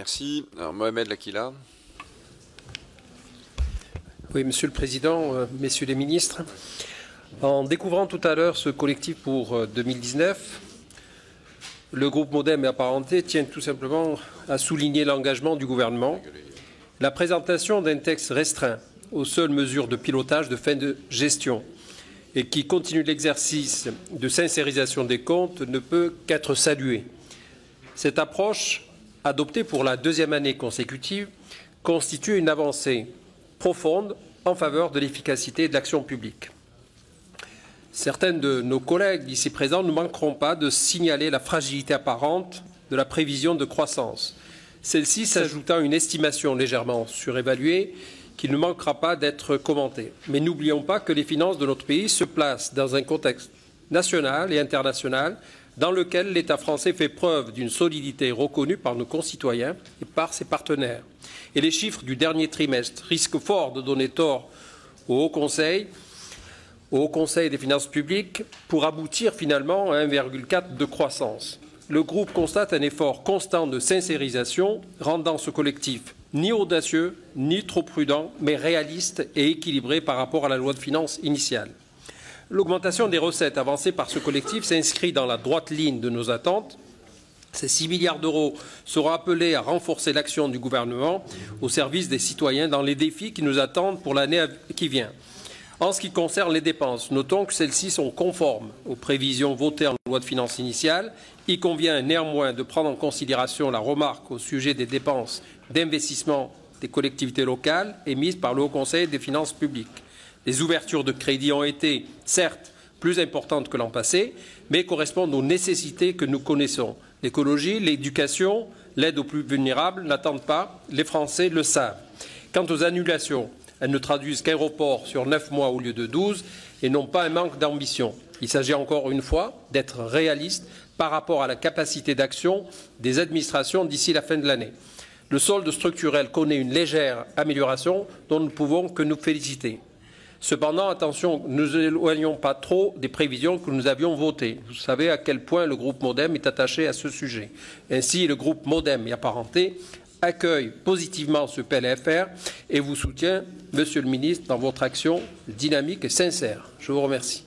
Merci. Mohamed Lakila. Oui, Monsieur le Président, euh, Messieurs les ministres, en découvrant tout à l'heure ce collectif pour 2019, euh, le groupe Modem et Apparenté tient tout simplement à souligner l'engagement du gouvernement, la présentation d'un texte restreint aux seules mesures de pilotage de fin de gestion et qui continue l'exercice de sincérisation des comptes ne peut qu'être saluée. Cette approche, adoptée pour la deuxième année consécutive, constitue une avancée profonde en faveur de l'efficacité de l'action publique. Certains de nos collègues ici présents ne manqueront pas de signaler la fragilité apparente de la prévision de croissance. Celle-ci s'ajoutant à une estimation légèrement surévaluée qu'il ne manquera pas d'être commentée. Mais n'oublions pas que les finances de notre pays se placent dans un contexte national et international dans lequel l'État français fait preuve d'une solidité reconnue par nos concitoyens et par ses partenaires. Et les chiffres du dernier trimestre risquent fort de donner tort au Haut Conseil, au Conseil des finances publiques, pour aboutir finalement à 1,4 de croissance. Le groupe constate un effort constant de sincérisation, rendant ce collectif ni audacieux, ni trop prudent, mais réaliste et équilibré par rapport à la loi de finances initiale. L'augmentation des recettes avancées par ce collectif s'inscrit dans la droite ligne de nos attentes. Ces 6 milliards d'euros seront appelés à renforcer l'action du gouvernement au service des citoyens dans les défis qui nous attendent pour l'année qui vient. En ce qui concerne les dépenses, notons que celles-ci sont conformes aux prévisions votées en loi de finances initiale. Il convient néanmoins de prendre en considération la remarque au sujet des dépenses d'investissement des collectivités locales émises par le Haut Conseil des finances publiques. Les ouvertures de crédit ont été, certes, plus importantes que l'an passé, mais correspondent aux nécessités que nous connaissons. L'écologie, l'éducation, l'aide aux plus vulnérables n'attendent pas, les Français le savent. Quant aux annulations, elles ne traduisent qu'un report sur neuf mois au lieu de douze et n'ont pas un manque d'ambition. Il s'agit encore une fois d'être réaliste par rapport à la capacité d'action des administrations d'ici la fin de l'année. Le solde structurel connaît une légère amélioration dont nous ne pouvons que nous féliciter. Cependant, attention, ne nous éloignons pas trop des prévisions que nous avions votées. Vous savez à quel point le groupe Modem est attaché à ce sujet. Ainsi, le groupe Modem et apparenté accueille positivement ce PLFR et vous soutient, Monsieur le ministre, dans votre action dynamique et sincère. Je vous remercie.